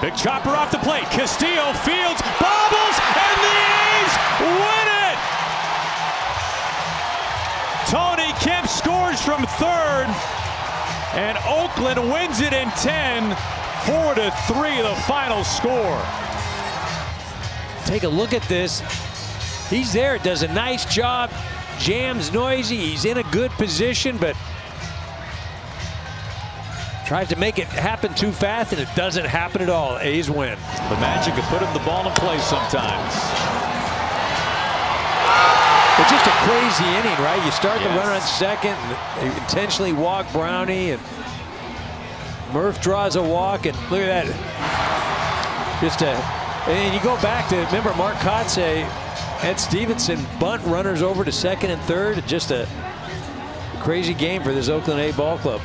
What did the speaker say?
Big chopper off the plate. Castillo fields, bobbles, and the A's win it! Tony Kemp scores from third, and Oakland wins it in 10. 4 to 3, the final score. Take a look at this. He's there, does a nice job, jams Neuse, he's in a good position, but tries to make it happen too fast, and it doesn't happen at all. A's win. The Magic have put him the ball in play sometimes. It's just a crazy inning, right? You start Yes. the runner on second, and intentionally walk Brownie, and Murph draws a walk, and look at that. Just a, and you go back to, remember Mark Kotsay, Ed Stevenson bunt runners over to second and third. Just a crazy game for this Oakland A ball club.